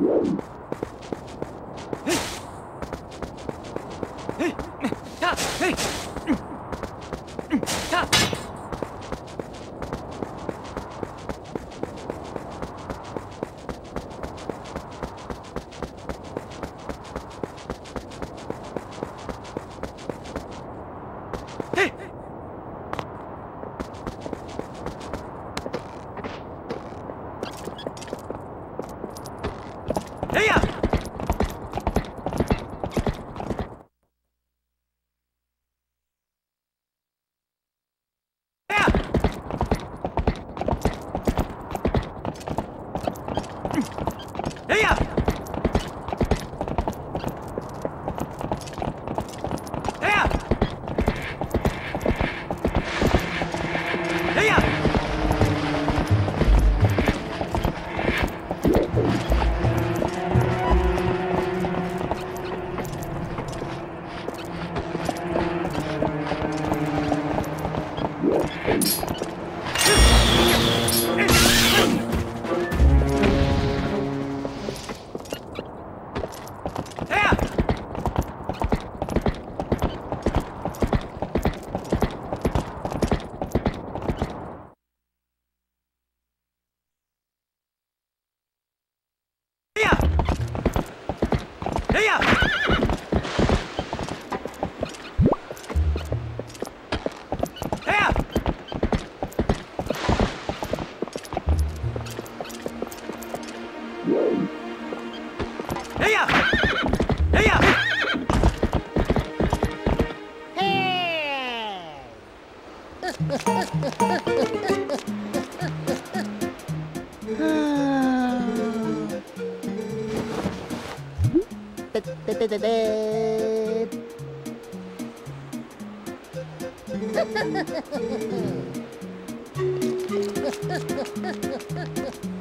you 哎呀ペッペフフフフフ。